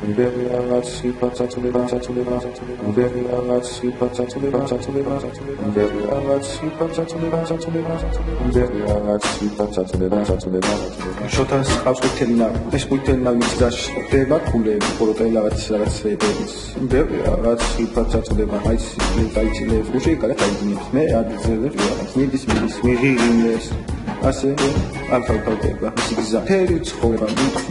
Much sweet to the to the Very much sweet to the to the Very much sweet to the to the შოთას ყავს ყვითელინა ეს ყვითელინა ვიცდაში ხდება ქულები პოროტელი რაღაც რაღაც ფერების ბევრი რაღაც სიფაცა წდება აი სი დაიჭილებს უში კარა დაიჭილებს მე ადზელე რაღაც მიდის მიდის მიღირინეს ასე ისე გზა თერი ცხოვრება მიდის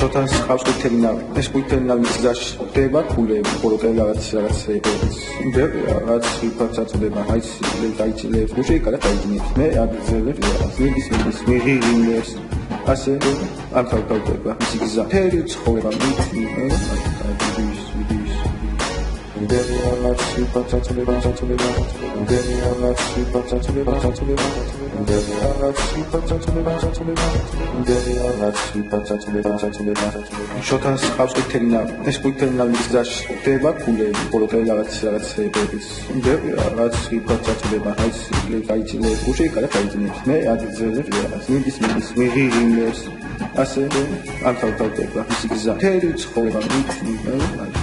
შოთას ყავს ყვითელინა ეს ყვითელინა ვიცდაში ხდება ქულები პოროტელი რაღაც რაღაც ფერების ბევრი რაღაც სიფაცა წდება აი სი დაიჭილებს უში კარა დაიჭილებს მე ადზელე რაღაც მიდის მიდის მიღირინეს ასე ამ თავთავდება ისე გზა. თერი ცხოვრება მიდის მიდის sweet potato, potato, potato. Very much sweet potato, potato, potato. Very much sweet potato, potato, potato. შოთას ყავს ყვითელინა ეს ყვითელინა მისდაში ხდება ქულები პოროტელი რაღაც რაღაც ფერების ბევრი რაღაც სიფაცა აი სიკლი გაიჭილე გუში კარა გაიჭილე მე აგზელე რაღაც მიდის მიდის მიღირინეს ასე ამ თავთავდება ისე გზა თერი ცხოვრება მიდის აი ადის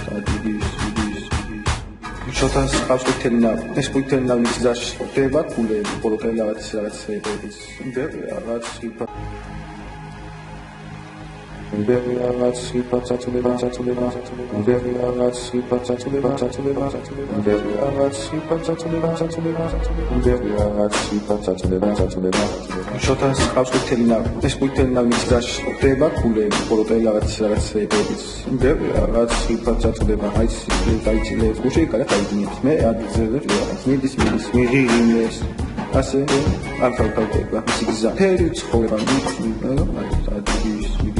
შოთას ყავს ყვითელინა ეს ყვითელინა მისდაში ხდება ქულები პოროტელი რაღაც რაღაც ფერების ბევრი რაღაც სიფა Very much sweet potato, potato, potato. Very much sweet potato, potato, potato. Very much sweet potato, potato, potato. Very much sweet potato, potato, potato. შოთას ყავს ყვითელინა ეს ყვითელინა მისდაში ხდება ქულები პოროტელი რაღაც რაღაც ბევრი რაღაც sweet potato, აი სი დაიჭილებს გუში კარა დაიჭილებს მე ადზელე რაღაც მიდის მიდის მიღირინეს ასე ამ თავთავდება ისე გზა თერი ცხოვრება მიდის აი ადის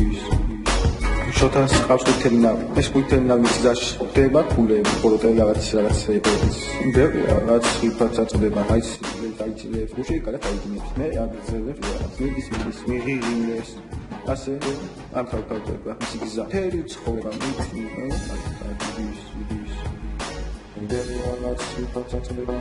შოთას ყავს ყვითელინა ეს ყვითელინა მისდაში ხდება ქულები პოროტელი რაღაც რაღაც ფერების ბევრი რაღაც სიფაცა წდება აი დაიჭილებს გუში კარა დაიჭილებს მე აგზელებ რაღაც მიდის მიდის მიღირინეს ასე ამ თავთავდება ისე გზა თერი ცხოვრება აი ადის მიდის ბევრი რაღაც სიფაცა წდება